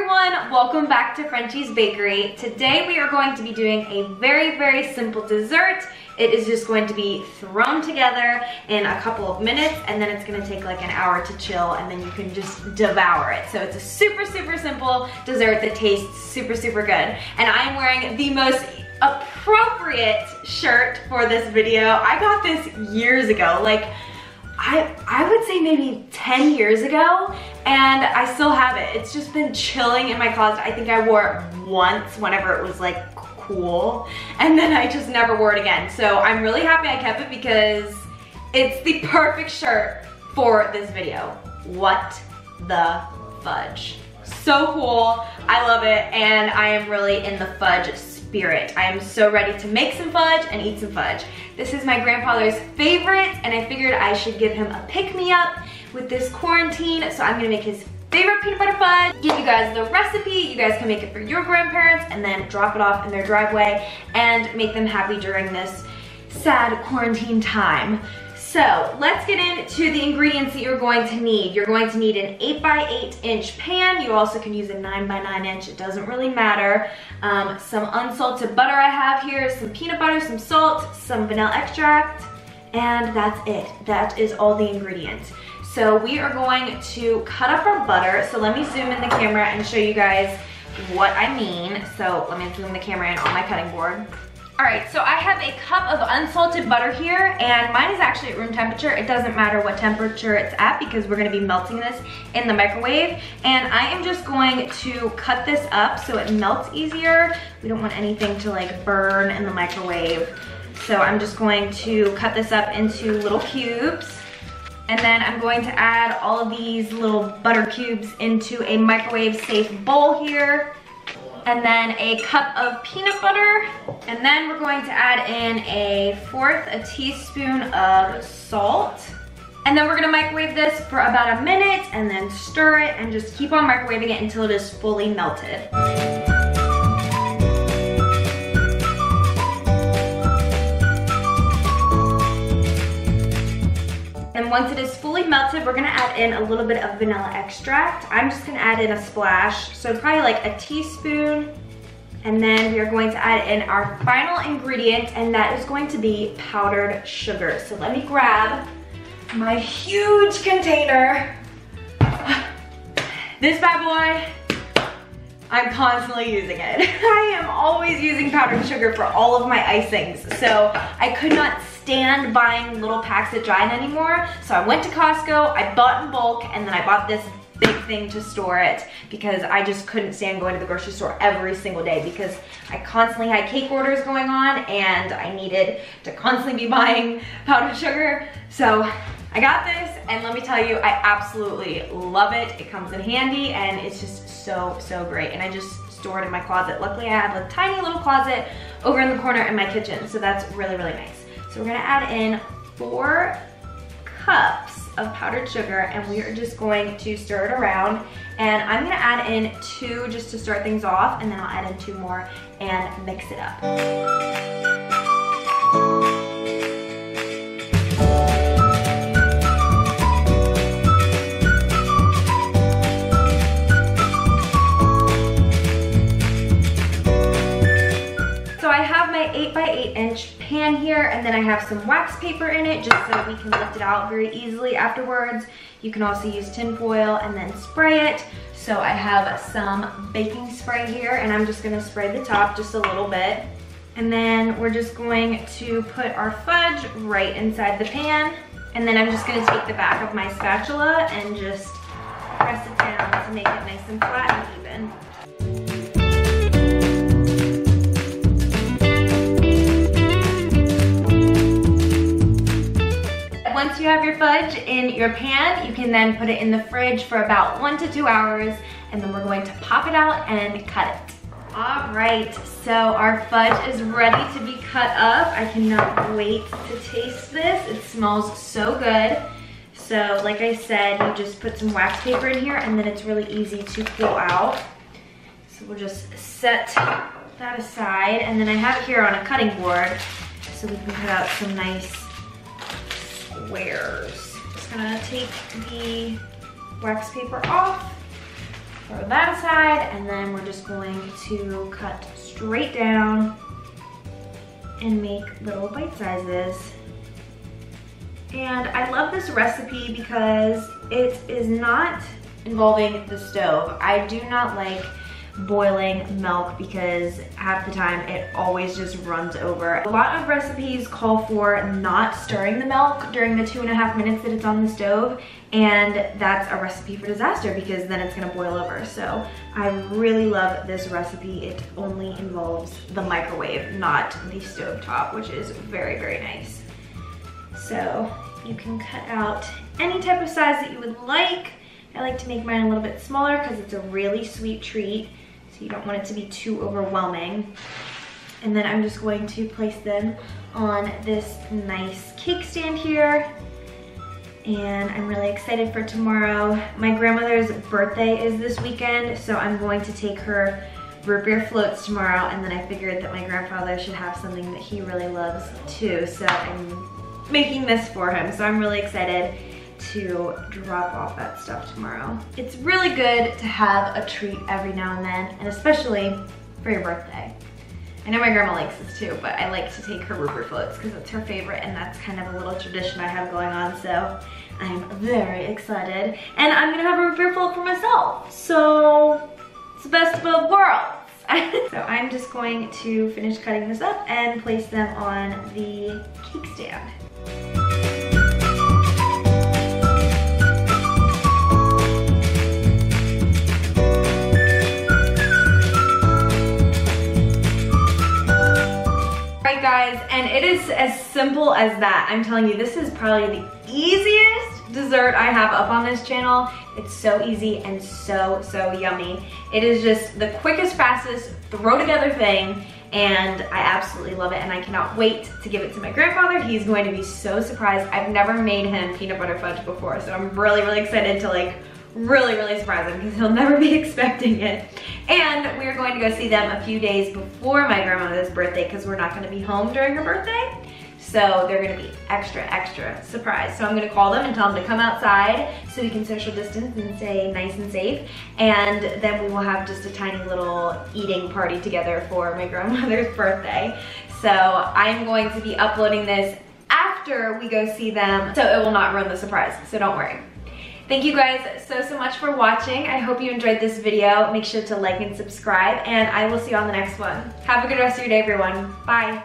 everyone, welcome back to Frenchie's Bakery. Today we are going to be doing a very, very simple dessert. It is just going to be thrown together in a couple of minutes and then it's gonna take like an hour to chill and then you can just devour it. So it's a super, super simple dessert that tastes super, super good. And I'm wearing the most appropriate shirt for this video. I got this years ago, like I, I would say maybe 10 years ago and I still have it. It's just been chilling in my closet. I think I wore it once whenever it was like cool and then I just never wore it again. So I'm really happy I kept it because it's the perfect shirt for this video. What the fudge. So cool, I love it and I am really in the fudge spirit. I am so ready to make some fudge and eat some fudge. This is my grandfather's favorite and I figured I should give him a pick-me-up with this quarantine. So I'm gonna make his favorite peanut butter fudge, give you guys the recipe, you guys can make it for your grandparents and then drop it off in their driveway and make them happy during this sad quarantine time. So let's get into the ingredients that you're going to need. You're going to need an 8 by 8 inch pan. You also can use a 9 by 9 inch. It doesn't really matter. Um, some unsalted butter I have here, some peanut butter, some salt, some vanilla extract, and that's it. That is all the ingredients. So we are going to cut up our butter. So let me zoom in the camera and show you guys what I mean. So let me zoom the camera in on my cutting board. All right, so I have a cup of unsalted butter here and mine is actually at room temperature. It doesn't matter what temperature it's at because we're gonna be melting this in the microwave. And I am just going to cut this up so it melts easier. We don't want anything to like burn in the microwave. So I'm just going to cut this up into little cubes. And then I'm going to add all of these little butter cubes into a microwave safe bowl here and then a cup of peanut butter. And then we're going to add in a fourth a teaspoon of salt. And then we're gonna microwave this for about a minute and then stir it and just keep on microwaving it until it is fully melted. Once it is fully melted, we're gonna add in a little bit of vanilla extract. I'm just gonna add in a splash, so probably like a teaspoon. And then we are going to add in our final ingredient, and that is going to be powdered sugar. So let me grab my huge container. This bad boy, I'm constantly using it. I am always using powdered sugar for all of my icings. So I could not stand buying little packs of Giant anymore. So I went to Costco, I bought in bulk, and then I bought this big thing to store it because I just couldn't stand going to the grocery store every single day because I constantly had cake orders going on and I needed to constantly be buying powdered sugar. So I got this and let me tell you, I absolutely love it. It comes in handy and it's just so, so great. And I just store it in my closet. Luckily I have a tiny little closet over in the corner in my kitchen. So that's really, really nice. So we're gonna add in four cups of powdered sugar and we are just going to stir it around. And I'm gonna add in two just to start things off and then I'll add in two more and mix it up. Pan here and then I have some wax paper in it just so we can lift it out very easily afterwards. You can also use tin foil and then spray it. So I have some baking spray here and I'm just gonna spray the top just a little bit. And then we're just going to put our fudge right inside the pan. And then I'm just gonna take the back of my spatula and just press it down to make it nice and flat and even. Once you have your fudge in your pan, you can then put it in the fridge for about one to two hours, and then we're going to pop it out and cut it. All right, so our fudge is ready to be cut up. I cannot wait to taste this. It smells so good. So like I said, you just put some wax paper in here and then it's really easy to pull out. So we'll just set that aside. And then I have it here on a cutting board so we can cut out some nice squares. Just gonna take the wax paper off throw that aside and then we're just going to cut straight down and make little bite sizes. And I love this recipe because it is not involving the stove. I do not like boiling milk because half the time it always just runs over. A lot of recipes call for not stirring the milk during the two and a half minutes that it's on the stove and that's a recipe for disaster because then it's gonna boil over. So I really love this recipe. It only involves the microwave, not the stove top, which is very, very nice. So you can cut out any type of size that you would like. I like to make mine a little bit smaller because it's a really sweet treat. So you don't want it to be too overwhelming. And then I'm just going to place them on this nice cake stand here. And I'm really excited for tomorrow. My grandmother's birthday is this weekend, so I'm going to take her root beer floats tomorrow and then I figured that my grandfather should have something that he really loves too. So I'm making this for him. So I'm really excited to drop off that stuff tomorrow. It's really good to have a treat every now and then, and especially for your birthday. I know my grandma likes this too, but I like to take her root beer floats because it's her favorite and that's kind of a little tradition I have going on, so I'm very excited. And I'm gonna have a root beer float for myself, so it's the best of both worlds. so I'm just going to finish cutting this up and place them on the cake stand. Guys, and it is as simple as that. I'm telling you, this is probably the easiest dessert I have up on this channel. It's so easy and so, so yummy. It is just the quickest, fastest, throw together thing and I absolutely love it and I cannot wait to give it to my grandfather. He's going to be so surprised. I've never made him peanut butter fudge before, so I'm really, really excited to like really, really surprise him because he'll never be expecting it. And we're going to go see them a few days before my grandmother's birthday because we're not gonna be home during her birthday. So they're gonna be extra, extra surprised. So I'm gonna call them and tell them to come outside so we can social distance and stay nice and safe. And then we will have just a tiny little eating party together for my grandmother's birthday. So I'm going to be uploading this after we go see them, so it will not ruin the surprise, so don't worry. Thank you guys so, so much for watching. I hope you enjoyed this video. Make sure to like and subscribe, and I will see you on the next one. Have a good rest of your day, everyone. Bye.